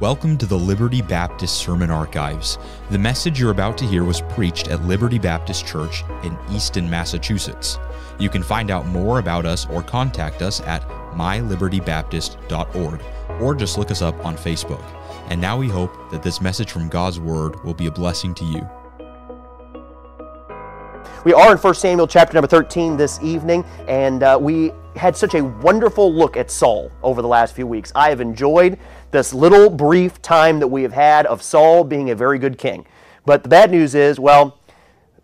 Welcome to the Liberty Baptist Sermon Archives. The message you're about to hear was preached at Liberty Baptist Church in Easton, Massachusetts. You can find out more about us or contact us at mylibertybaptist.org or just look us up on Facebook. And now we hope that this message from God's Word will be a blessing to you. We are in 1 Samuel chapter number 13 this evening, and uh, we had such a wonderful look at Saul over the last few weeks. I have enjoyed this little brief time that we have had of Saul being a very good king. But the bad news is, well,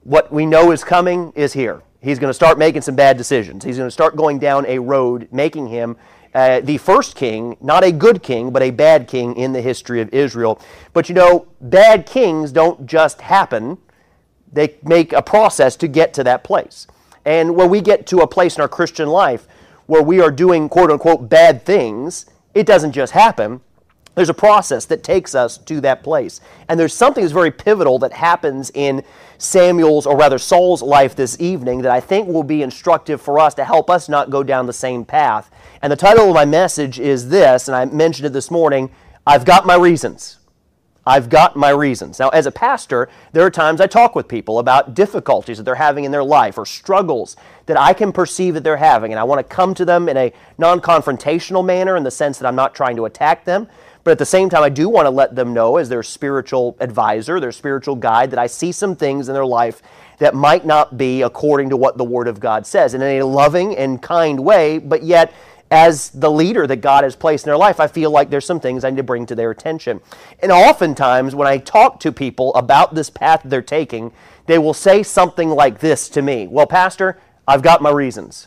what we know is coming is here. He's going to start making some bad decisions. He's going to start going down a road making him uh, the first king, not a good king, but a bad king in the history of Israel. But you know, bad kings don't just happen they make a process to get to that place. And when we get to a place in our Christian life where we are doing quote unquote bad things, it doesn't just happen. There's a process that takes us to that place. And there's something that's very pivotal that happens in Samuel's, or rather Saul's life this evening that I think will be instructive for us to help us not go down the same path. And the title of my message is this, and I mentioned it this morning I've got my reasons. I've got my reasons. Now, as a pastor, there are times I talk with people about difficulties that they're having in their life or struggles that I can perceive that they're having, and I want to come to them in a non confrontational manner in the sense that I'm not trying to attack them. But at the same time, I do want to let them know, as their spiritual advisor, their spiritual guide, that I see some things in their life that might not be according to what the Word of God says, and in a loving and kind way, but yet as the leader that God has placed in their life, I feel like there's some things I need to bring to their attention. And oftentimes, when I talk to people about this path they're taking, they will say something like this to me Well, Pastor, I've got my reasons.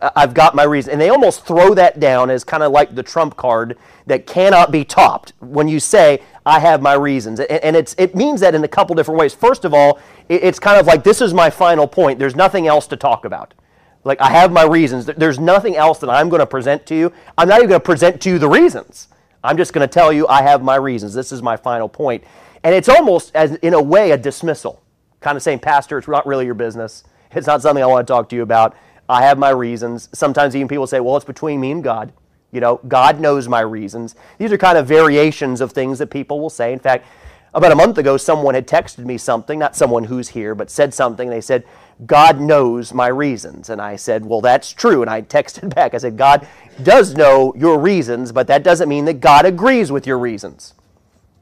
I've got my reasons. And they almost throw that down as kind of like the trump card that cannot be topped when you say, I have my reasons. And it's, it means that in a couple different ways. First of all, it's kind of like this is my final point. There's nothing else to talk about. Like, I have my reasons. There's nothing else that I'm going to present to you. I'm not even going to present to you the reasons. I'm just going to tell you I have my reasons. This is my final point. And it's almost, as in a way, a dismissal. Kind of saying, Pastor, it's not really your business. It's not something I want to talk to you about. I have my reasons. Sometimes even people say, well, it's between me and God. You know, God knows my reasons. These are kind of variations of things that people will say. In fact, about a month ago, someone had texted me something, not someone who's here, but said something. They said, God knows my reasons. And I said, Well, that's true. And I texted back, I said, God does know your reasons, but that doesn't mean that God agrees with your reasons.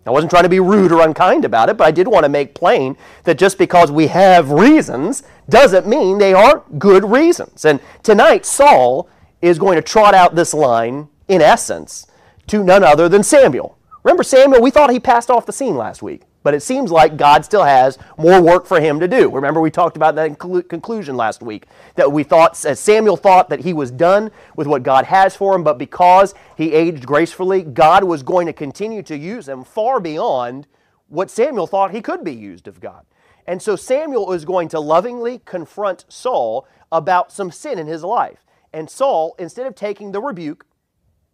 I wasn't trying to be rude or unkind about it, but I did want to make plain that just because we have reasons doesn't mean they aren't good reasons. And tonight, Saul is going to trot out this line, in essence, to none other than Samuel. Remember Samuel? We thought he passed off the scene last week. But it seems like God still has more work for him to do. Remember, we talked about that in conclusion last week. That we thought, Samuel thought that he was done with what God has for him, but because he aged gracefully, God was going to continue to use him far beyond what Samuel thought he could be used of God. And so Samuel is going to lovingly confront Saul about some sin in his life. And Saul, instead of taking the rebuke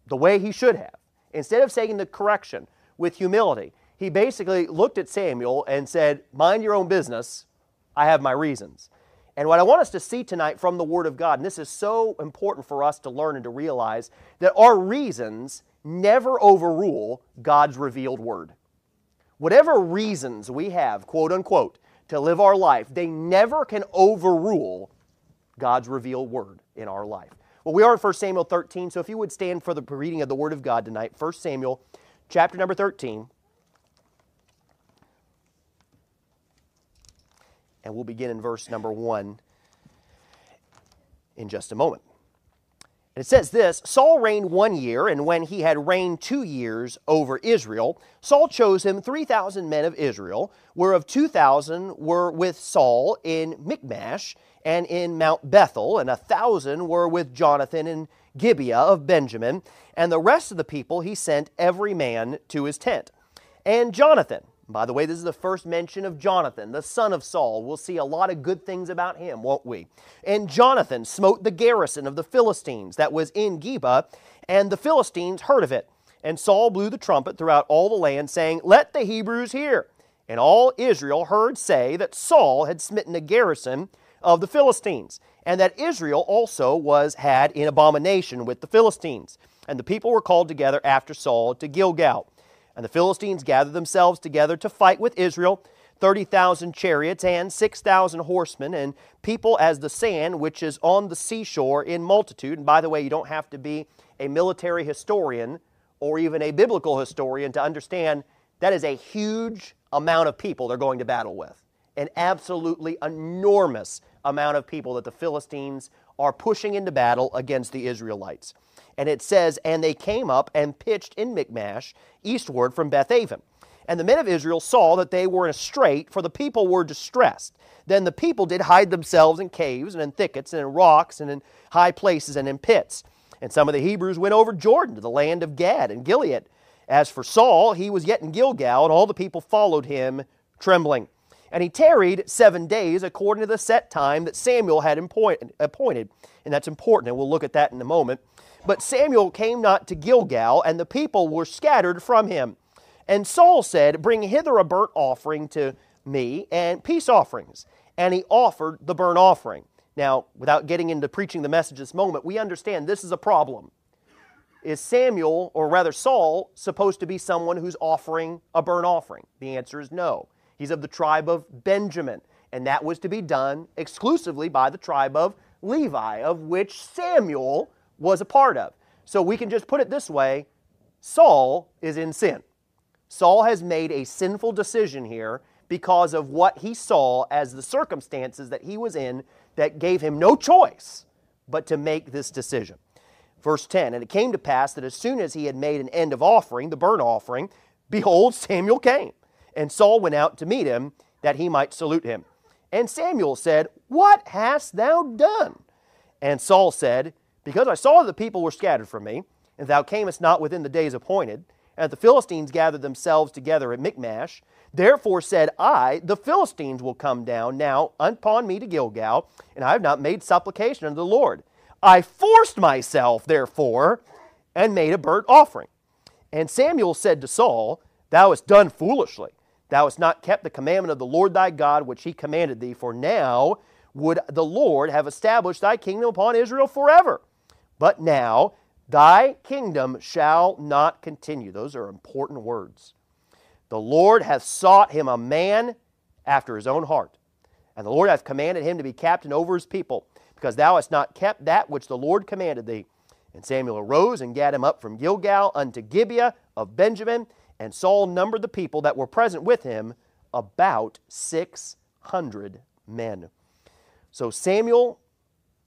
the way he should have, instead of taking the correction with humility, he basically looked at Samuel and said, Mind your own business. I have my reasons. And what I want us to see tonight from the Word of God, and this is so important for us to learn and to realize, that our reasons never overrule God's revealed Word. Whatever reasons we have, quote unquote, to live our life, they never can overrule God's revealed Word in our life. Well, we are in 1 Samuel 13, so if you would stand for the reading of the Word of God tonight, 1 Samuel chapter number 13. And we'll begin in verse number one in just a moment. And it says this Saul reigned one year, and when he had reigned two years over Israel, Saul chose him 3,000 men of Israel, whereof 2,000 were with Saul in Michmash and in Mount Bethel, and a thousand were with Jonathan in Gibeah of Benjamin, and the rest of the people he sent every man to his tent. And Jonathan, by the way, this is the first mention of Jonathan, the son of Saul. We'll see a lot of good things about him, won't we? And Jonathan smote the garrison of the Philistines that was in Geba, and the Philistines heard of it. And Saul blew the trumpet throughout all the land, saying, Let the Hebrews hear. And all Israel heard say that Saul had smitten a garrison of the Philistines. and that Israel also was had in abomination with the Philistines. And the people were called together after Saul to Gilgal. And the Philistines gathered themselves together to fight with Israel, 30,000 chariots and 6,000 horsemen, and people as the sand which is on the seashore in multitude. And by the way, you don't have to be a military historian or even a biblical historian to understand that is a huge amount of people they're going to battle with. An absolutely enormous amount of people that the Philistines are pushing into battle against the Israelites. And it says, And they came up and pitched in Michmash, eastward from Bethaven. And the men of Israel saw that they were in a strait, for the people were distressed. Then the people did hide themselves in caves and in thickets and in rocks and in high places and in pits. And some of the Hebrews went over Jordan to the land of Gad and Gilead. As for Saul, he was yet in Gilgal, and all the people followed him trembling. And he tarried seven days according to the set time that Samuel had appointed. And that's important, and we'll look at that in a moment. But Samuel came not to Gilgal, and the people were scattered from him. And Saul said, Bring hither a burnt offering to me and peace offerings. And he offered the burnt offering. Now, without getting into preaching the message this moment, we understand this is a problem. Is Samuel, or rather Saul, supposed to be someone who's offering a burnt offering? The answer is no. He's of the tribe of Benjamin, and that was to be done exclusively by the tribe of Levi, of which Samuel was a part of. So we can just put it this way Saul is in sin. Saul has made a sinful decision here because of what he saw as the circumstances that he was in that gave him no choice but to make this decision. Verse 10 And it came to pass that as soon as he had made an end of offering, the burnt offering, behold, Samuel came. And Saul went out to meet him that he might salute him. And Samuel said, What hast thou done? And Saul said, Because I saw the people were scattered from me, and thou camest not within the days appointed, and the Philistines gathered themselves together at Michmash. Therefore said I, The Philistines will come down now upon me to Gilgal, and I have not made supplication unto the Lord. I forced myself, therefore, and made a burnt offering. And Samuel said to Saul, Thou hast done foolishly. Thou hast not kept the commandment of the Lord thy God, which he commanded thee. For now would the Lord have established thy kingdom upon Israel forever. But now Thy kingdom shall not continue. Those are important words. The Lord hath sought him a man after his own heart. And the Lord hath commanded him to be captain over his people, because thou hast not kept that which the Lord commanded thee. And Samuel arose and gat him up from Gilgal unto Gibeah of Benjamin. And Saul numbered the people that were present with him about 600 men. So Samuel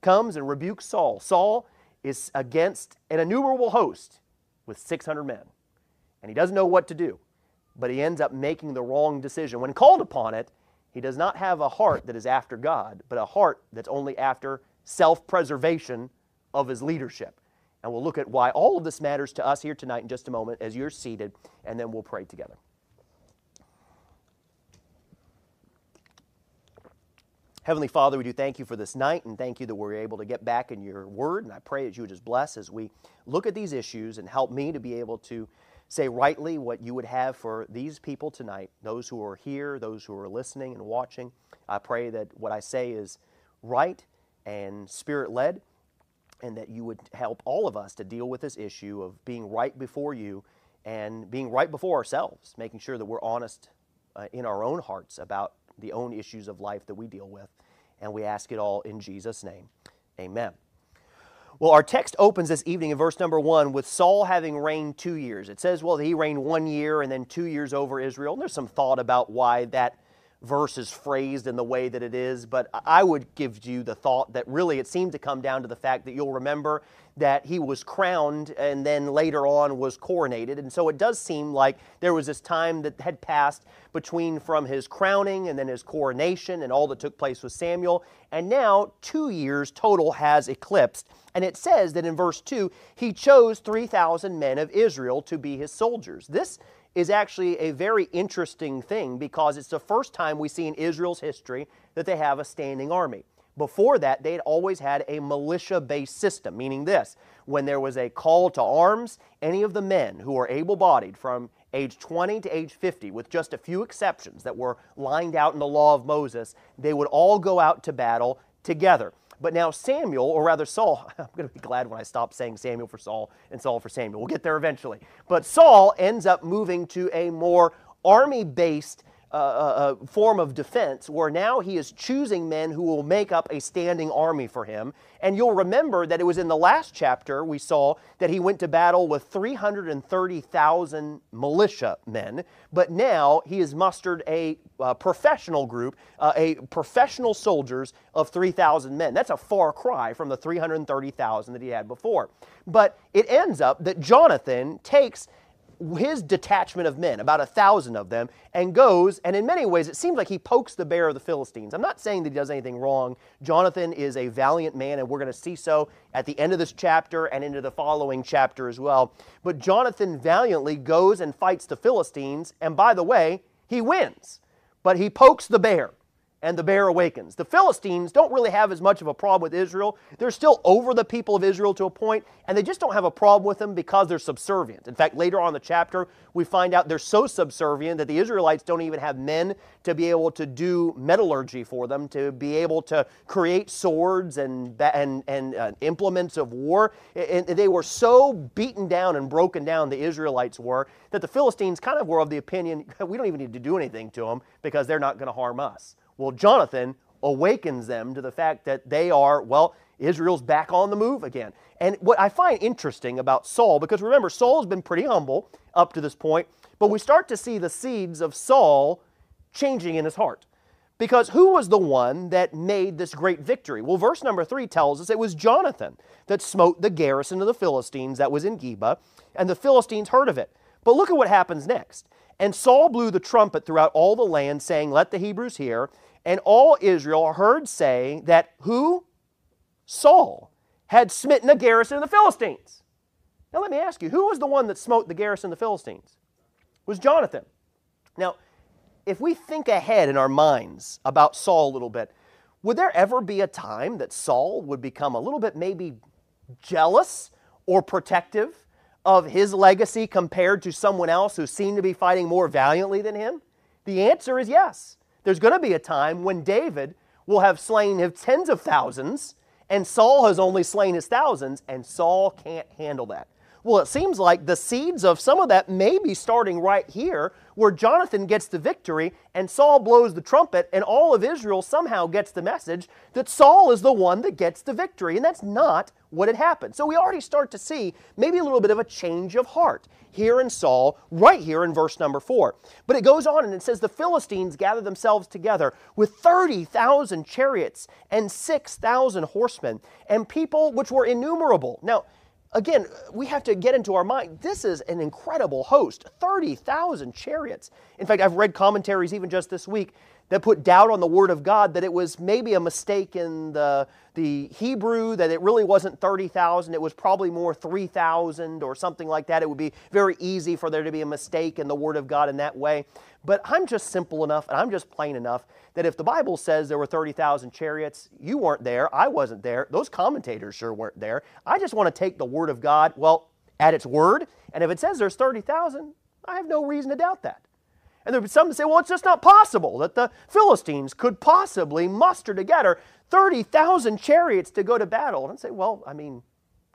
comes and rebukes Saul. Saul is against an innumerable host with 600 men. And he doesn't know what to do, but he ends up making the wrong decision. When called upon it, he does not have a heart that is after God, but a heart that's only after self preservation of his leadership. And we'll look at why all of this matters to us here tonight in just a moment as you're seated, and then we'll pray together. Heavenly Father, we do thank you for this night and thank you that we're able to get back in your word. And I pray that you would just bless as we look at these issues and help me to be able to say rightly what you would have for these people tonight, those who are here, those who are listening and watching. I pray that what I say is right and spirit led, and that you would help all of us to deal with this issue of being right before you and being right before ourselves, making sure that we're honest uh, in our own hearts about the own issues of life that we deal with. And we ask it all in Jesus' name. Amen. Well, our text opens this evening in verse number one with Saul having reigned two years. It says, well, he reigned one year and then two years over Israel. And there's some thought about why that verse is phrased in the way that it is, but I would give you the thought that really it seemed to come down to the fact that you'll remember that he was crowned and then later on was coronated. And so it does seem like there was this time that had passed between from his crowning and then his coronation and all that took place with Samuel. And now two years total has eclipsed. And it says that in verse 2, he chose 3,000 men of Israel to be his soldiers. This is actually a very interesting thing because it's the first time we see in Israel's history that they have a standing army. Before that, they'd always had a militia based system, meaning this when there was a call to arms, any of the men who were able bodied from age 20 to age 50, with just a few exceptions that were lined out in the law of Moses, they would all go out to battle together. But now Samuel, or rather Saul, I'm going to be glad when I stop saying Samuel for Saul and Saul for Samuel. We'll get there eventually. But Saul ends up moving to a more army based uh, uh, uh, form of defense where now he is choosing men who will make up a standing army for him. And you'll remember that it was in the last chapter we saw that he went to battle with 330,000 militia men, but now he has mustered a uh, professional group, uh, a professional soldiers of 3,000 men. That's a far cry from the 330,000 that he had before. But it ends up that Jonathan takes his detachment of men, about a thousand of them, and goes, and in many ways it seems like he pokes the bear of the Philistines. I'm not saying that he does anything wrong. Jonathan is a valiant man, and we're going to see so at the end of this chapter and into the following chapter as well. But Jonathan valiantly goes and fights the Philistines, and by the way, he wins. But he pokes the bear and the bear awakens. The Philistines don't really have as much of a problem with Israel. They're still over the people of Israel to a point, and they just don't have a problem with them because they're subservient. In fact, later on in the chapter, we find out they're so subservient that the Israelites don't even have men to be able to do metallurgy for them, to be able to create swords and, and, and uh, implements of war. And they were so beaten down and broken down, the Israelites were, that the Philistines kind of were of the opinion we don't even need to do anything to them because they're not going to harm us. Well, Jonathan awakens them to the fact that they are, well, Israel's back on the move again. And what I find interesting about Saul, because remember, Saul's been pretty humble up to this point, but we start to see the seeds of Saul changing in his heart. Because who was the one that made this great victory? Well, verse number three tells us it was Jonathan that smote the garrison of the Philistines that was in Geba, and the Philistines heard of it. But look at what happens next. And Saul blew the trumpet throughout all the land, saying, Let the Hebrews hear. And all Israel heard saying that who? Saul had smitten the garrison of the Philistines. Now let me ask you, who was the one that smote the garrison of the Philistines? It was Jonathan. Now, if we think ahead in our minds about Saul a little bit, would there ever be a time that Saul would become a little bit maybe jealous or protective of his legacy compared to someone else who seemed to be fighting more valiantly than him? The answer is yes. There's going to be a time when David will have slain his tens of thousands, and Saul has only slain his thousands, and Saul can't handle that. Well, it seems like the seeds of some of that may be starting right here, where Jonathan gets the victory and Saul blows the trumpet, and all of Israel somehow gets the message that Saul is the one that gets the victory. And that's not what had happened. So we already start to see maybe a little bit of a change of heart here in Saul, right here in verse number four. But it goes on and it says, The Philistines gathered themselves together with 30,000 chariots and 6,000 horsemen, and people which were innumerable. Now, again, we have to get into our mind. This is an incredible host 30,000 chariots. In fact, I've read commentaries even just this week that put doubt on the Word of God that it was maybe a mistake in the, the Hebrew, that it really wasn't 30,000, it was probably more 3,000 or something like that. It would be very easy for there to be a mistake in the Word of God in that way. But I'm just simple enough and I'm just plain enough that if the Bible says there were 30,000 chariots, you weren't there, I wasn't there, those commentators sure weren't there. I just want to take the Word of God, well, at its word, and if it says there's 30,000, I have no reason to doubt that. And there would be some say, well, it's just not possible that the Philistines could possibly muster together 30,000 chariots to go to battle. And I'd say, well, I mean,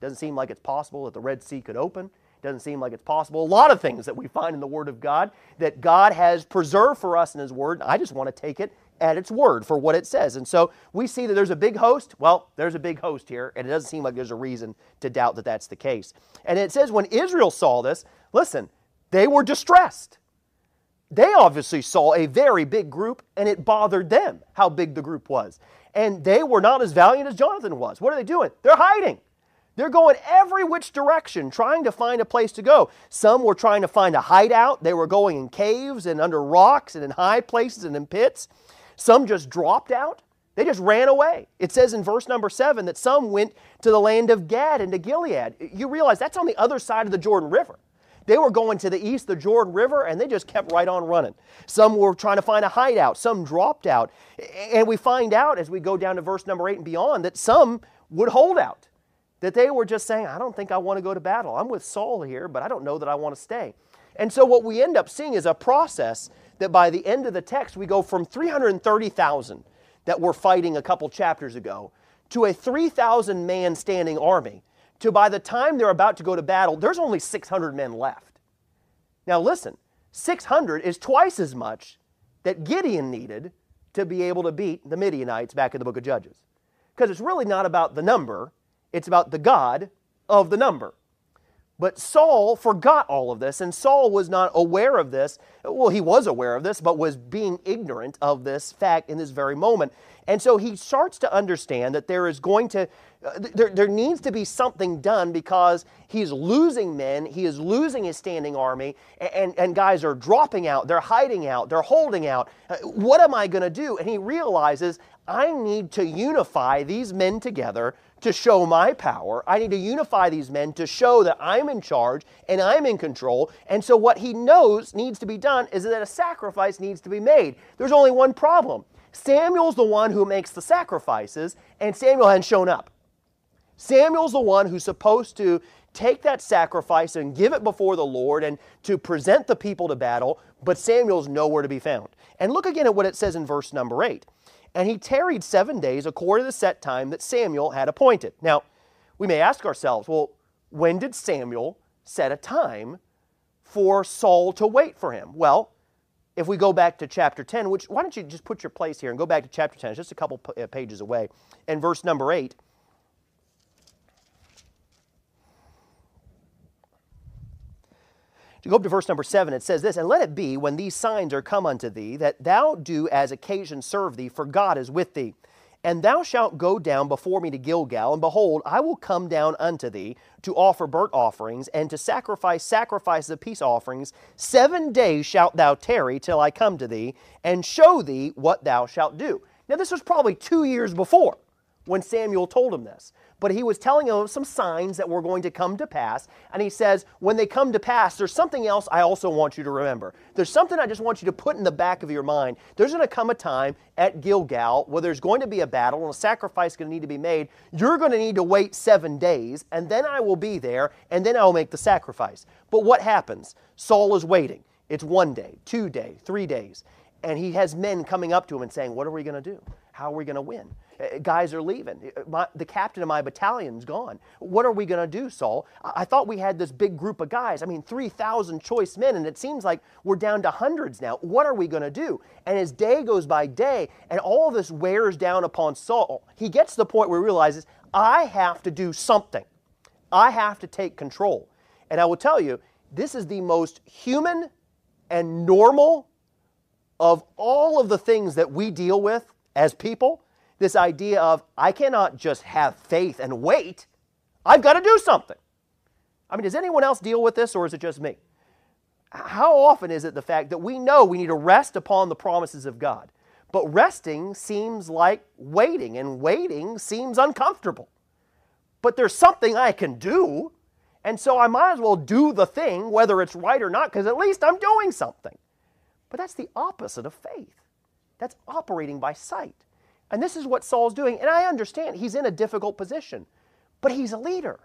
doesn't seem like it's possible that the Red Sea could open. Doesn't seem like it's possible. A lot of things that we find in the Word of God that God has preserved for us in His Word. I just want to take it at its word for what it says. And so we see that there's a big host. Well, there's a big host here, and it doesn't seem like there's a reason to doubt that that's the case. And it says when Israel saw this, listen, they were distressed. They obviously saw a very big group, and it bothered them how big the group was. And they were not as valiant as Jonathan was. What are they doing? They're hiding. They're going every which direction, trying to find a place to go. Some were trying to find a hideout. They were going in caves and under rocks and in high places and in pits. Some just dropped out. They just ran away. It says in verse number seven that some went to the land of Gad and to Gilead. You realize that's on the other side of the Jordan River. They were going to the east, the Jordan River, and they just kept right on running. Some were trying to find a hideout, some dropped out. And we find out as we go down to verse number eight and beyond that some would hold out that they were just saying, I don't think I want to go to battle. I'm with Saul here, but I don't know that I want to stay. And so what we end up seeing is a process that by the end of the text, we go from 330,000 that were fighting a couple chapters ago to a 3,000 man standing army to by the time they're about to go to battle, there's only 600 men left. Now, listen, 600 is twice as much that Gideon needed to be able to beat the Midianites back in the book of Judges. Because it's really not about the number, it's about the God of the number. But Saul forgot all of this, and Saul was not aware of this. Well, he was aware of this, but was being ignorant of this fact in this very moment. And so he starts to understand that there is going to, uh, there, there needs to be something done because he's losing men, he is losing his standing army, and, and guys are dropping out, they're hiding out, they're holding out. Uh, what am I going to do? And he realizes, I need to unify these men together to show my power. I need to unify these men to show that I'm in charge and I'm in control. And so, what he knows needs to be done is that a sacrifice needs to be made. There's only one problem Samuel's the one who makes the sacrifices, and Samuel hadn't shown up. Samuel's the one who's supposed to take that sacrifice and give it before the Lord and to present the people to battle, but Samuel's nowhere to be found. And look again at what it says in verse number 8. And he tarried seven days according to the set time that Samuel had appointed. Now, we may ask ourselves, well, when did Samuel set a time for Saul to wait for him? Well, if we go back to chapter 10, which why don't you just put your place here and go back to chapter 10, it's just a couple uh, pages away, and verse number 8. To go up to verse number 7, it says this And let it be, when these signs are come unto thee, that thou do as occasion serve thee, for God is with thee. And thou shalt go down before me to Gilgal, and behold, I will come down unto thee to offer burnt offerings, and to sacrifice sacrifices of peace offerings. Seven days shalt thou tarry till I come to thee, and show thee what thou shalt do. Now, this was probably two years before when Samuel told him this but he was telling them some signs that were going to come to pass. And he says, when they come to pass, there's something else I also want you to remember. There's something I just want you to put in the back of your mind. There's going to come a time at Gilgal where there's going to be a battle and a sacrifice is going to need to be made. You're going to need to wait seven days, and then I will be there, and then I will make the sacrifice. But what happens? Saul is waiting. It's one day, two days, three days. And he has men coming up to him and saying, What are we going to do? How are we going to win? Uh, guys are leaving. Uh, my, the captain of my battalion's gone. What are we going to do, Saul? I, I, thought we had this big group of guys. I mean, 3,000 choice men, and it seems like we're down to hundreds now. What are we going to do? And as day goes by day, and all this wears down upon Saul, he gets to the point where he realizes, I have to do something. I have to take control. And I will tell you, this is the most human and normal of all of the things that we deal with as people this idea of I cannot just have faith and wait. I've got to do something. I mean, does anyone else deal with this or is it just me? How often is it the fact that we know we need to rest upon the promises of God, but resting seems like waiting, and waiting seems uncomfortable. But there's something I can do, and so I might as well do the thing, whether it's right or not, because at least I'm doing something. But that's the opposite of faith. That's operating by sight. And this is what Saul's doing. And I understand he's in a difficult position, but he's a leader.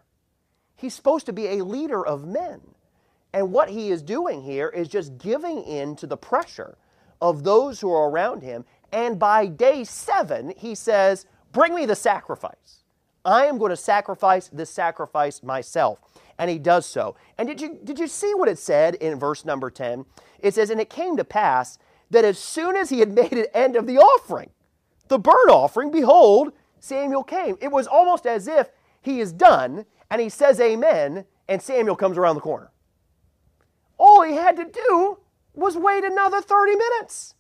He's supposed to be a leader of men. And what he is doing here is just giving in to the pressure of those who are around him. And by day seven, he says, Bring me the sacrifice. I am going to sacrifice this sacrifice myself. And he does so. And did you, did you see what it said in verse number 10? It says, And it came to pass that as soon as he had made an end of the offering, the burnt offering, behold, Samuel came. It was almost as if he is done and he says amen and Samuel comes around the corner. All he had to do was wait another 30 minutes.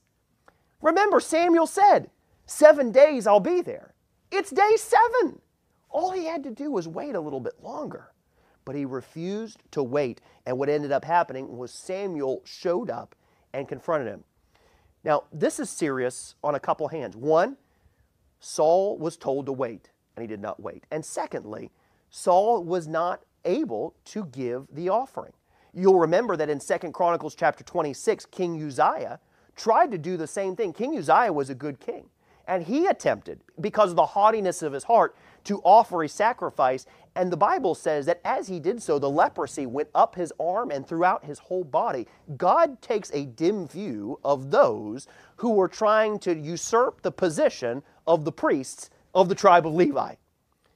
Remember, Samuel said, Seven days I'll be there. It's day seven. All he had to do was wait a little bit longer. But he refused to wait. And what ended up happening was Samuel showed up and confronted him. Now, this is serious on a couple hands. One, Saul was told to wait, and he did not wait. And secondly, Saul was not able to give the offering. You'll remember that in Second Chronicles chapter 26, King Uzziah tried to do the same thing. King Uzziah was a good king, and he attempted, because of the haughtiness of his heart, to offer a sacrifice. And the Bible says that as he did so, the leprosy went up his arm and throughout his whole body. God takes a dim view of those who were trying to usurp the position of the priests of the tribe of Levi.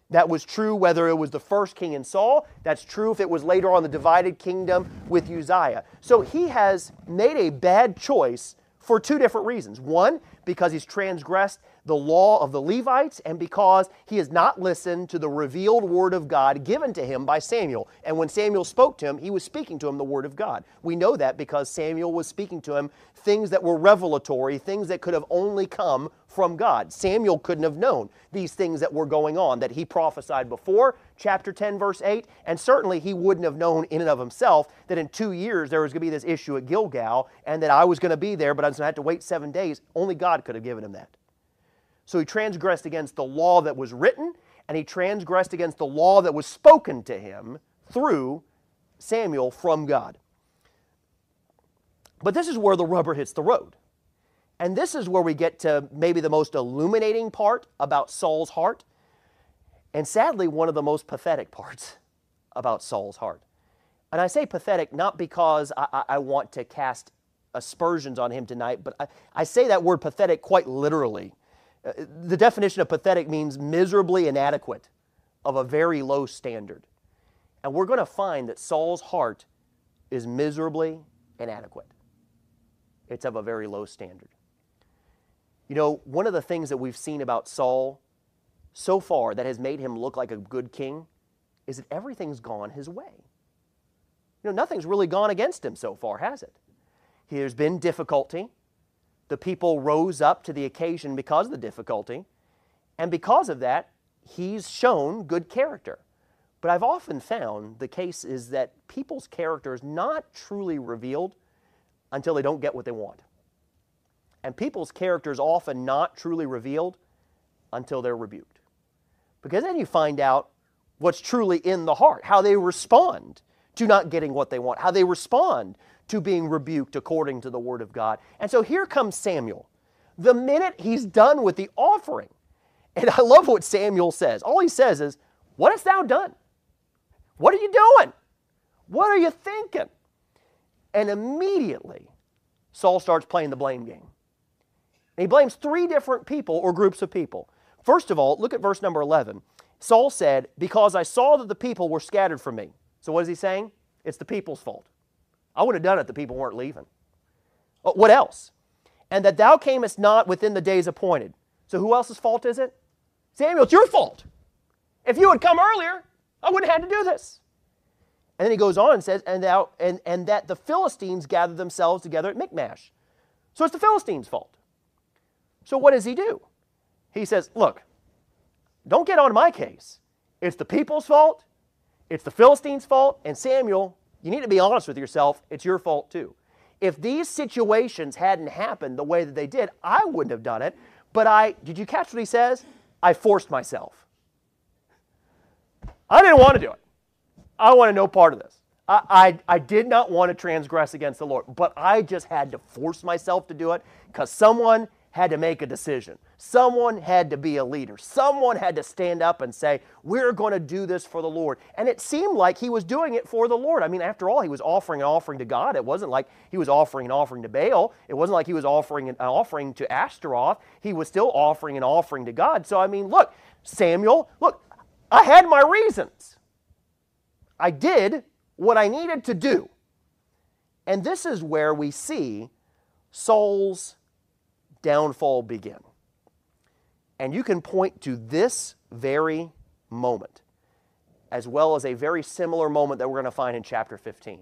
That was true whether it was the first king in Saul. That's true if it was later on the divided kingdom with Uzziah. So he has made a bad choice for two different reasons. One, because he's transgressed the law of the Levites and because he has not listened to the revealed word of God given to him by Samuel. And when Samuel spoke to him, he was speaking to him the word of God. We know that because Samuel was speaking to him things that were revelatory, things that could have only come from God. Samuel couldn't have known these things that were going on that he prophesied before, chapter 10, verse 8, and certainly he wouldn't have known in and of himself that in two years there was going to be this issue at Gilgal and that I was going to be there, but I was going to have to wait seven days. Only God could have given him that. So he transgressed against the law that was written, and he transgressed against the law that was spoken to him through Samuel from God. But this is where the rubber hits the road. And this is where we get to maybe the most illuminating part about Saul's heart, and sadly, one of the most pathetic parts about Saul's heart. And I say pathetic not because I, I want to cast aspersions on him tonight, but I, I say that word pathetic quite literally uh, the definition of pathetic means miserably inadequate, of a very low standard. And we're going to find that Saul's heart is miserably inadequate. It's of a very low standard. You know, one of the things that we've seen about Saul so far that has made him look like a good king is that everything's gone his way. You know, nothing's really gone against him so far, has it? There's been difficulty, the people rose up to the occasion because of the difficulty. And because of that, he's shown good character. But I've often found the case is that people's character is not truly revealed until they don't get what they want. And people's character is often not truly revealed until they're rebuked. Because then you find out what's truly in the heart, how they respond to not getting what they want, how they respond to being rebuked according to the word of God. And so here comes Samuel. The minute he's done with the offering, and I love what Samuel says. All he says is, What hast thou done? What are you doing? What are you thinking? And immediately, Saul starts playing the blame game. And he blames three different people or groups of people. First of all, look at verse number 11. Saul said, Because I saw that the people were scattered from me. So what is he saying? It's the people's fault. I would have done it, if the people weren't leaving. Uh, what else? And that thou camest not within the days appointed. So who else's fault is it? Samuel, it's your fault. If you had come earlier, I wouldn't have had to do this. And then he goes on and says, and, thou, and, and that the Philistines gathered themselves together at Michmash. So it's the Philistines' fault. So what does he do? He says, Look, don't get on my case. It's the people's fault, it's the Philistines' fault, and Samuel, you need to be honest with yourself. It's your fault too. If these situations hadn't happened the way that they did, I wouldn't have done it. But I, did you catch what he says? I forced myself. I didn't want to do it. I wanted no part of this. I, I, I, did not want to transgress against the Lord, but I just had to force myself to do it because someone had to make a decision. Someone had to be a leader. Someone had to stand up and say, We're going to do this for the Lord. And it seemed like he was doing it for the Lord. I mean, after all, he was offering an offering to God. It wasn't like he was offering an offering to Baal. It wasn't like he was offering an offering to Ashtaroth. He was still offering an offering to God. So, I mean, look, Samuel, look, I had my reasons. I did what I needed to do. And this is where we see Saul's downfall begin. And you can point to this very moment, as well as a very similar moment that we're going to find in chapter 15,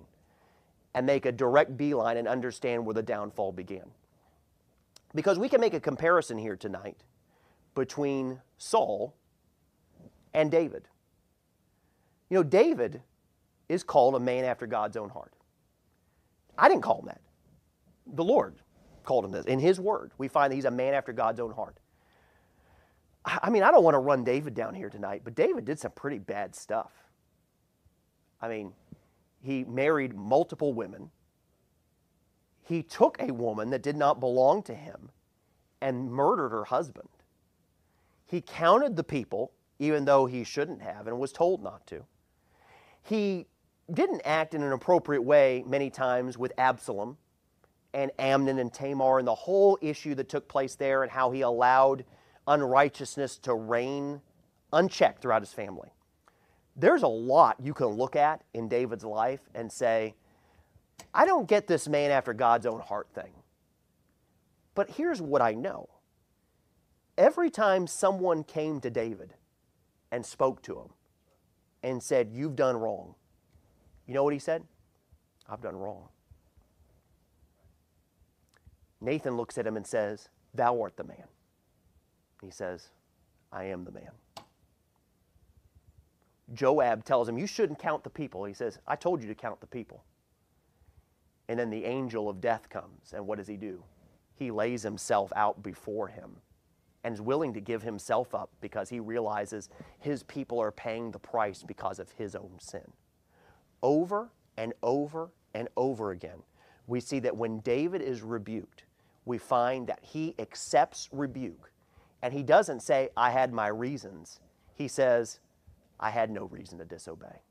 and make a direct beeline and understand where the downfall began. Because we can make a comparison here tonight between Saul and David. You know, David is called a man after God's own heart. I didn't call him that. The Lord called him this. In his word, we find that he's a man after God's own heart. I mean, I don't want to run David down here tonight, but David did some pretty bad stuff. I mean, he married multiple women. He took a woman that did not belong to him and murdered her husband. He counted the people, even though he shouldn't have and was told not to. He didn't act in an appropriate way many times with Absalom and Amnon and Tamar and the whole issue that took place there and how he allowed unrighteousness to reign unchecked throughout his family. There's a lot you can look at in David's life and say, I don't get this man after God's own heart thing. But here's what I know every time someone came to David and spoke to him and said, You've done wrong, you know what he said? I've done wrong. Nathan looks at him and says, Thou art the man. He says, I am the man. Joab tells him, You shouldn't count the people. He says, I told you to count the people. And then the angel of death comes, and what does he do? He lays himself out before him and is willing to give himself up because he realizes his people are paying the price because of his own sin. Over and over and over again, we see that when David is rebuked, we find that he accepts rebuke and he doesn't say, I had my reasons. He says, I had no reason to disobey.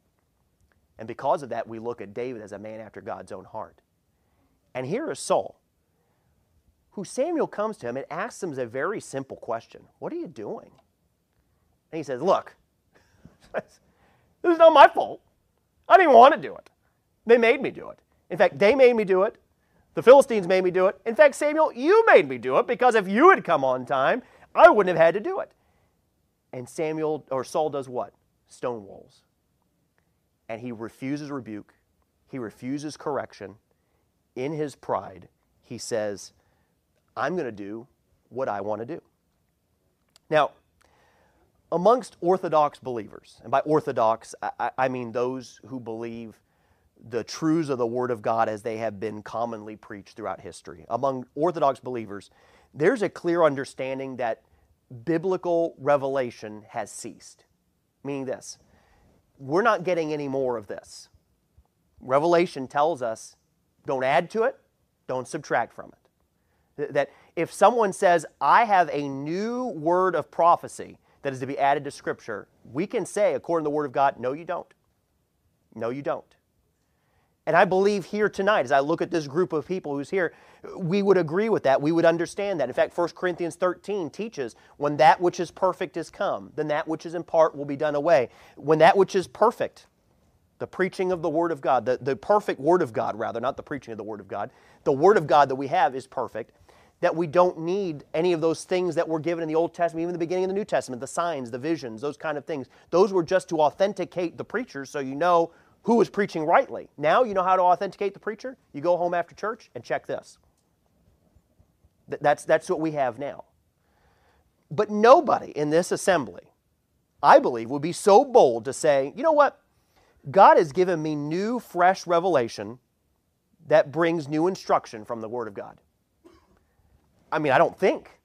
And because of that, we look at David as a man after God's own heart. And here is Saul, who Samuel comes to him and asks him a very simple question What are you doing? And he says, Look, this is not my fault. I didn't want to do it. They made me do it. In fact, they made me do it. The Philistines made me do it. In fact, Samuel, you made me do it because if you had come on time, I wouldn't have had to do it. And Samuel or Saul does what? Stone walls. And he refuses rebuke. He refuses correction. In his pride, he says, I'm going to do what I want to do. Now, amongst Orthodox believers, and by Orthodox, I, I, mean those who believe the truths of the Word of God as they have been commonly preached throughout history. Among Orthodox believers, there's a clear understanding that biblical revelation has ceased. Meaning this we're not getting any more of this. Revelation tells us don't add to it, don't subtract from it. That if someone says, I have a new word of prophecy that is to be added to Scripture, we can say, according to the Word of God, no, you don't. No, you don't. And I believe here tonight, as I look at this group of people who's here, we would agree with that. We would understand that. In fact, 1 Corinthians 13 teaches when that which is perfect is come, then that which is in part will be done away. When that which is perfect, the preaching of the Word of God, the, the perfect Word of God, rather, not the preaching of the Word of God, the Word of God that we have is perfect, that we don't need any of those things that were given in the Old Testament, even the beginning of the New Testament, the signs, the visions, those kind of things. Those were just to authenticate the preachers so you know who was preaching rightly. Now you know how to authenticate the preacher? You go home after church and check this. That's, that's what we have now. But nobody in this assembly, I believe, would be so bold to say, you know what? God has given me new, fresh revelation that brings new instruction from the Word of God. I mean, I don't think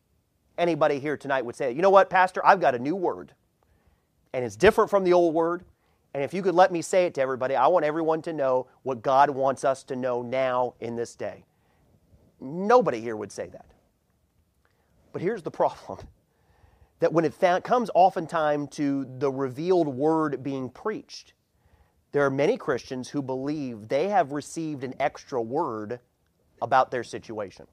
anybody here tonight would say, you know what, Pastor, I've got a new word, and it's different from the old word, and if you could let me say it to everybody, I want everyone to know what God wants us to know now in this day. Nobody here would say that. But here's the problem that when it found, comes oftentimes to the revealed word being preached, there are many Christians who believe they have received an extra word about their situation.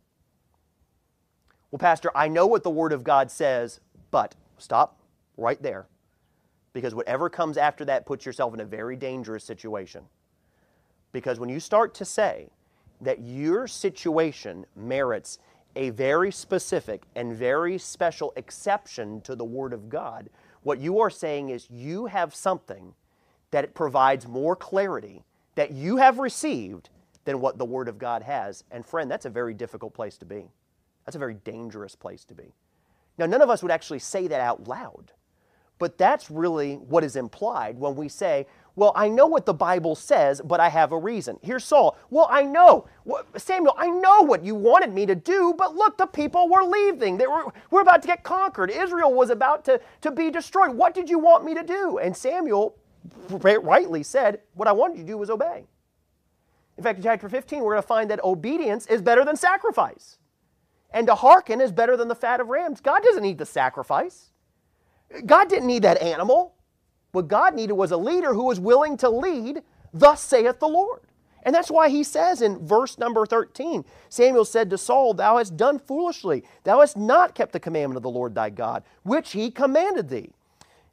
Well, Pastor, I know what the Word of God says, but stop right there because whatever comes after that puts yourself in a very dangerous situation. Because when you start to say that your situation merits a very specific and very special exception to the Word of God, what you are saying is you have something that provides more clarity that you have received than what the Word of God has. And friend, that's a very difficult place to be. That's a very dangerous place to be. Now, none of us would actually say that out loud. But that's really what is implied when we say, well, I know what the Bible says, but I have a reason. Here's Saul. Well, I know. Samuel, I know what you wanted me to do, but look, the people were leaving. They were, we're about to get conquered. Israel was about to, to be destroyed. What did you want me to do? And Samuel rightly said, What I wanted you to do was obey. In fact, in chapter 15, we're going to find that obedience is better than sacrifice. And to hearken is better than the fat of rams. God doesn't need the sacrifice. God didn't need that animal. What God needed was a leader who was willing to lead, thus saith the Lord. And that's why he says in verse number 13 Samuel said to Saul, Thou hast done foolishly. Thou hast not kept the commandment of the Lord thy God, which he commanded thee.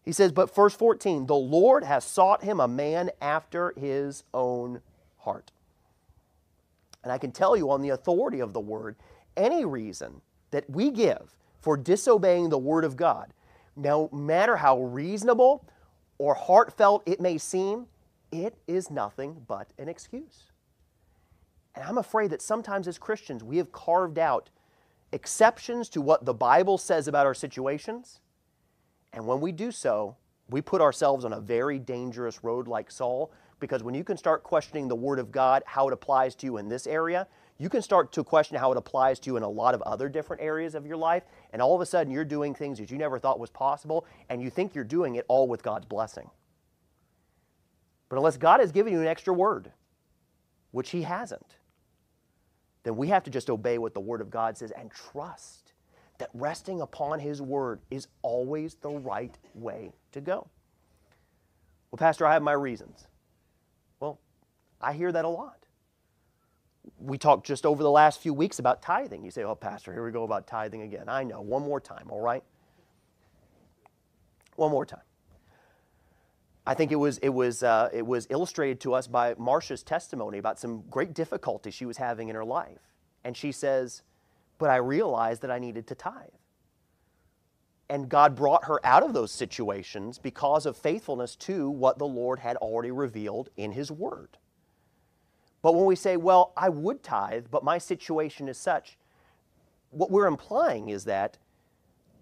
He says, But verse 14, The Lord has sought him a man after his own heart. And I can tell you on the authority of the word, any reason that we give for disobeying the word of God, no matter how reasonable or heartfelt it may seem, it is nothing but an excuse. And I'm afraid that sometimes as Christians, we have carved out exceptions to what the Bible says about our situations. And when we do so, we put ourselves on a very dangerous road like Saul, because when you can start questioning the Word of God, how it applies to you in this area, you can start to question how it applies to you in a lot of other different areas of your life. And all of a sudden, you're doing things that you never thought was possible, and you think you're doing it all with God's blessing. But unless God has given you an extra word, which He hasn't, then we have to just obey what the Word of God says and trust that resting upon His Word is always the right way to go. Well, Pastor, I have my reasons. Well, I hear that a lot. We talked just over the last few weeks about tithing. You say, oh, Pastor, here we go about tithing again. I know. One more time, all right? One more time. I think it was, it, was, uh, it was illustrated to us by Marcia's testimony about some great difficulty she was having in her life. And she says, But I realized that I needed to tithe. And God brought her out of those situations because of faithfulness to what the Lord had already revealed in His Word. But when we say, Well, I would tithe, but my situation is such, what we're implying is that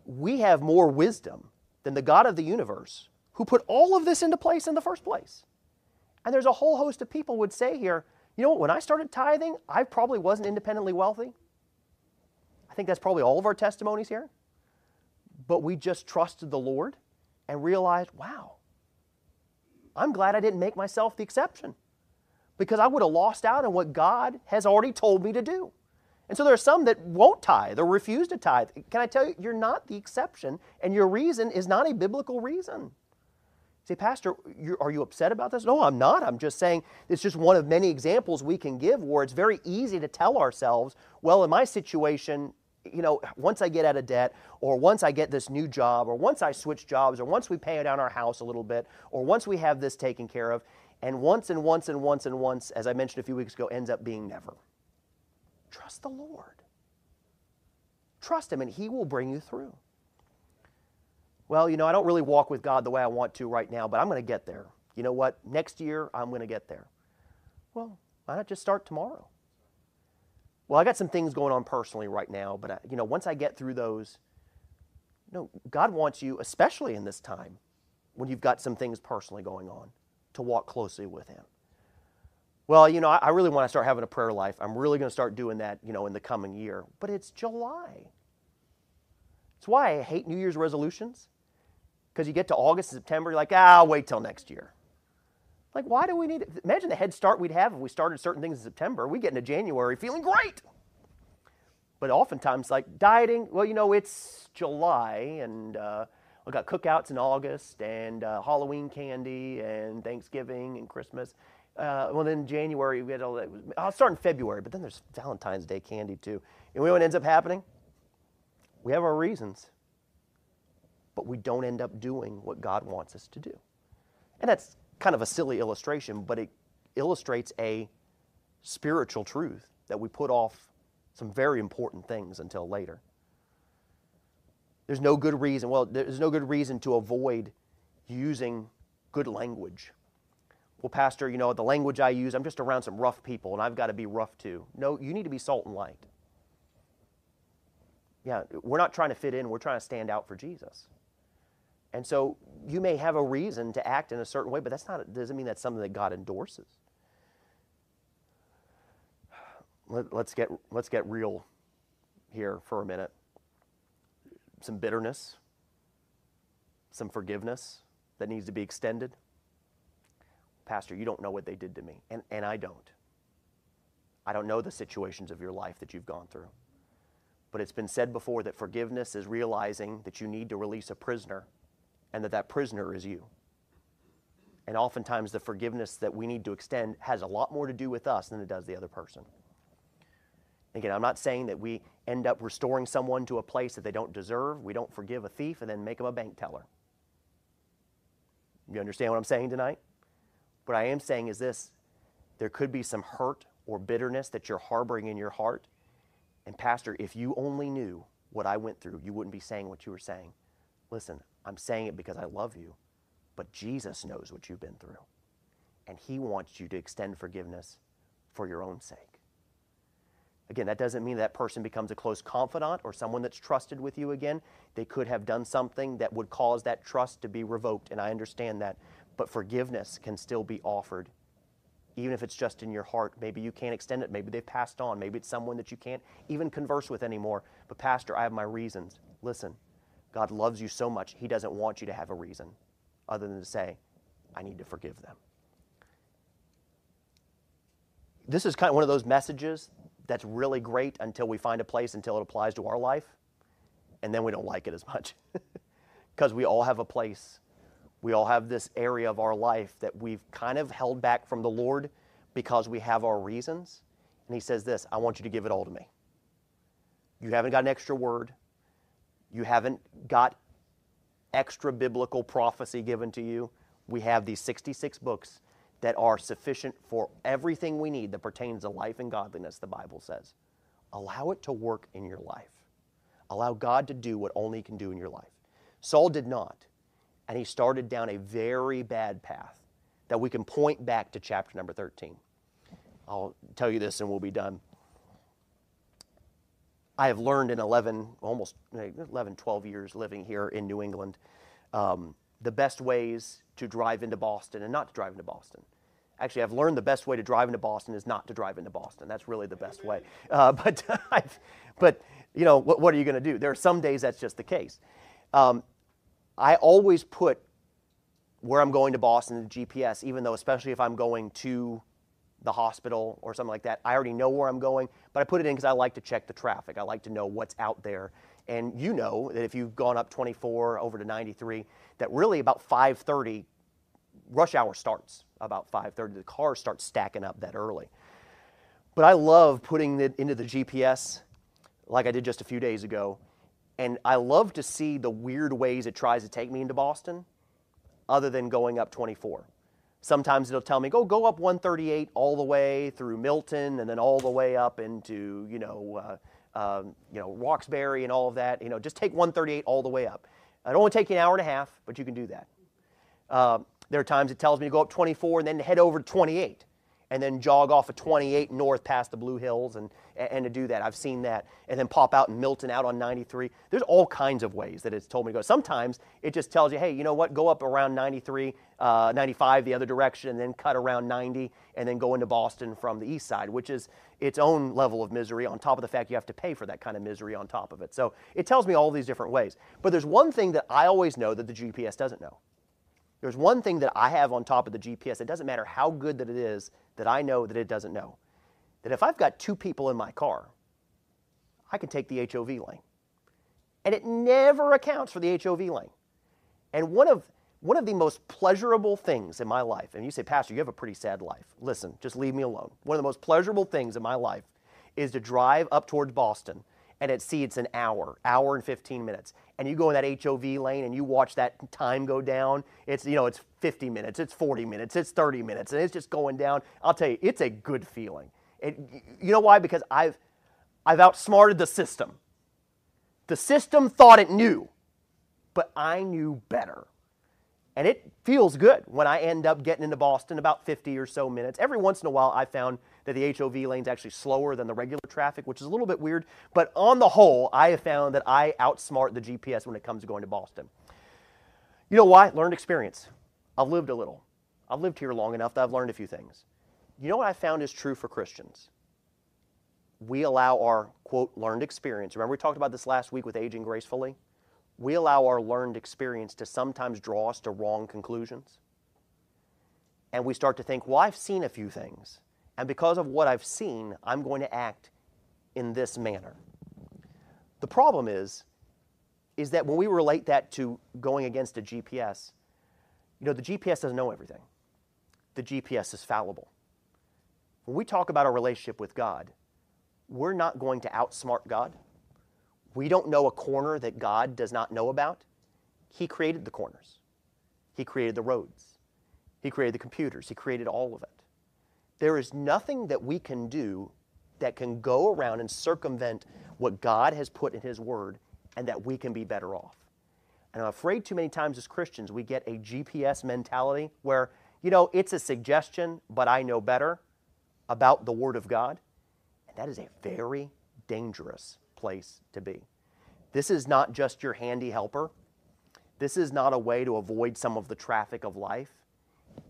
we have more wisdom than the God of the universe who put all of this into place in the first place. And there's a whole host of people would say here, you know what, when I started tithing, I probably wasn't independently wealthy. I think that's probably all of our testimonies here. But we just trusted the Lord and realized, wow, I'm glad I didn't make myself the exception because I would have lost out on what God has already told me to do. And so there are some that won't tithe or refuse to tithe. Can I tell you, you're not the exception, and your reason is not a biblical reason. Say, Pastor, are you upset about this? No, I'm not. I'm just saying it's just one of many examples we can give where it's very easy to tell ourselves, well, in my situation, you know, once I get out of debt, or once I get this new job, or once I switch jobs, or once we pay down our house a little bit, or once we have this taken care of, and once and once and once and once, as I mentioned a few weeks ago, ends up being never. Trust the Lord. Trust Him, and He will bring you through well, you know, I don't really walk with God the way I want to right now, but I'm going to get there. You know what? Next year, I'm going to get there. Well, why not just start tomorrow? Well, I got some things going on personally right now, but I, you know, once I get through those, you know, God wants you, especially in this time, when you've got some things personally going on, to walk closely with Him. Well, you know, I, really want to start having a prayer life. I'm really going to start doing that, you know, in the coming year. But it's July. It's why I hate New Year's resolutions because you get to August, September, you're like, ah, I'll wait till next year. Like, why do we need it? Imagine the head start we'd have if we started certain things in September. We get into January feeling great. But oftentimes, like dieting, well, you know, it's July and uh, we got cookouts in August and uh, Halloween candy and Thanksgiving and Christmas. Uh, well, then January, we had all that. I'll start in February, but then there's Valentine's Day candy too. And you know what ends up happening? We have our reasons but we don't end up doing what God wants us to do. And that's kind of a silly illustration, but it illustrates a spiritual truth that we put off some very important things until later. There's no good reason, well, there's no good reason to avoid using good language. Well, Pastor, you know, the language I use, I'm just around some rough people and I've got to be rough too. No, you need to be salt and light. Yeah, we're not trying to fit in, we're trying to stand out for Jesus. And so you may have a reason to act in a certain way, but that's not doesn't mean that's something that God endorses. Let, us get let's get real here for a minute. Some bitterness, some forgiveness that needs to be extended. Pastor, you don't know what they did to me, and, and I don't. I don't know the situations of your life that you've gone through. But it's been said before that forgiveness is realizing that you need to release a prisoner and that that prisoner is you. And oftentimes, the forgiveness that we need to extend has a lot more to do with us than it does the other person. Again, I'm not saying that we end up restoring someone to a place that they don't deserve. We don't forgive a thief and then make them a bank teller. You understand what I'm saying tonight? What I am saying is this there could be some hurt or bitterness that you're harboring in your heart. And, Pastor, if you only knew what I went through, you wouldn't be saying what you were saying. Listen, I'm saying it because I love you, but Jesus knows what you've been through. And He wants you to extend forgiveness for your own sake. Again, that doesn't mean that person becomes a close confidant or someone that's trusted with you again. They could have done something that would cause that trust to be revoked, and I understand that. But forgiveness can still be offered, even if it's just in your heart. Maybe you can't extend it. Maybe they've passed on. Maybe it's someone that you can't even converse with anymore. But, Pastor, I have my reasons. Listen, God loves you so much, He doesn't want you to have a reason other than to say, I need to forgive them. This is kind of one of those messages that's really great until we find a place until it applies to our life, and then we don't like it as much. Because we all have a place. We all have this area of our life that we've kind of held back from the Lord because we have our reasons. And He says this I want you to give it all to me. You haven't got an extra word, you haven't got extra biblical prophecy given to you. We have these 66 books that are sufficient for everything we need that pertains to life and godliness, the Bible says. Allow it to work in your life. Allow God to do what only He can do in your life. Saul did not, and he started down a very bad path that we can point back to chapter number 13. I'll tell you this and we'll be done. I have learned in 11, almost 11, 12 years living here in New England, um, the best ways to drive into Boston and not to drive into Boston. Actually, I've learned the best way to drive into Boston is not to drive into Boston. That's really the best way. Uh, but, but you know, what, what are you going to do? There are some days that's just the case. Um, I always put where I'm going to Boston in the GPS, even though, especially if I'm going to the hospital or something like that, I already know where I'm going, but I put it in because I like to check the traffic. I like to know what's out there. And you know that if you've gone up 24 over to 93, that really about 5:30 rush hour starts. About 5:30 the cars start stacking up that early. But I love putting it into the GPS like I did just a few days ago. And I love to see the weird ways it tries to take me into Boston other than going up 24. Sometimes it'll tell me, go, go up 138 all the way through Milton and then all the way up into, you know, uh, um, you know, Roxbury and all of that. You know, just take 138 all the way up. It only take you an hour and a half, but you can do that. Uh, there are times it tells me to go up 24 and then head over to 28 and then jog off of 28 north past the Blue Hills and, and to do that. I've seen that. And then pop out in Milton out on 93. There's all kinds of ways that it's told me to go. Sometimes it just tells you, hey, you know what, go up around 93, uh, 95 the other direction, and then cut around 90 and then go into Boston from the east side, which is its own level of misery on top of the fact you have to pay for that kind of misery on top of it. So it tells me all these different ways. But there's one thing that I always know that the GPS doesn't know. There's one thing that I have on top of the GPS. It doesn't matter how good that it is, that I know that it doesn't know. That if I've got two people in my car, I can take the HOV lane. And it never accounts for the HOV lane. And one of one of the most pleasurable things in my life, and you say, Pastor, you have a pretty sad life. Listen, just leave me alone. One of the most pleasurable things in my life is to drive up towards Boston and at sea it's an hour, hour and 15 minutes. And you go in that HOV lane and you watch that time go down. It's, you know, it's 50 minutes, it's 40 minutes, it's 30 minutes, and it's just going down. I'll tell you, it's a good feeling. It, you know why? Because I've, I've outsmarted the system. The system thought it knew, but I knew better. And it feels good when I end up getting into Boston about 50 or so minutes. Every once in a while, I found that the HOV lane's actually slower than the regular traffic, which is a little bit weird. But on the whole, I have found that I outsmart the GPS when it comes to going to Boston. You know why? Learned experience. I've lived a little. I've lived here long enough that I've learned a few things. You know what I found is true for Christians? We allow our, quote, learned experience. Remember, we talked about this last week with aging gracefully? We allow our learned experience to sometimes draw us to wrong conclusions. And we start to think, well, I've seen a few things. And because of what I've seen, I'm going to act in this manner. The problem is, is that when we relate that to going against a GPS, you know, the GPS doesn't know everything. the GPS is fallible. When we talk about our relationship with God, we're not going to outsmart God. We don't know a corner that God does not know about. He created the corners, He created the roads, He created the computers, He created all of it. There is nothing that we can do that can go around and circumvent what God has put in His Word and that we can be better off. And I'm afraid too many times as Christians we get a GPS mentality where, you know, it's a suggestion, but I know better about the Word of God. And that is a very dangerous place to be. This is not just your handy helper. This is not a way to avoid some of the traffic of life.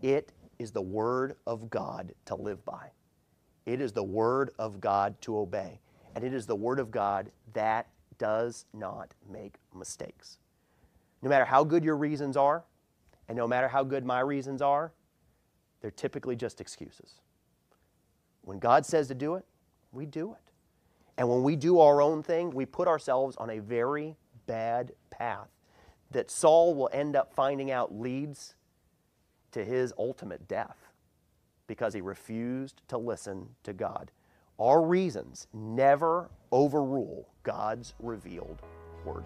It is the Word of God to live by. It is the Word of God to obey. And it is the Word of God that does not make mistakes. No matter how good your reasons are, and no matter how good my reasons are, they're typically just excuses. When God says to do it, we do it. And when we do our own thing, we put ourselves on a very bad path that Saul will end up finding out leads to his ultimate death because he refused to listen to God. Our reasons never overrule God's revealed word.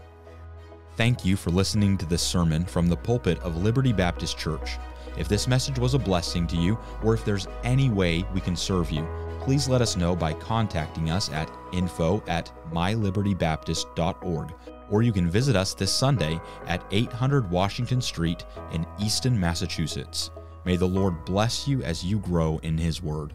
Thank you for listening to this sermon from the pulpit of Liberty Baptist Church. If this message was a blessing to you, or if there's any way we can serve you, please let us know by contacting us at info at mylibertybaptist.org, or you can visit us this Sunday at 800 Washington Street in Easton, Massachusetts. May the Lord bless you as you grow in His Word.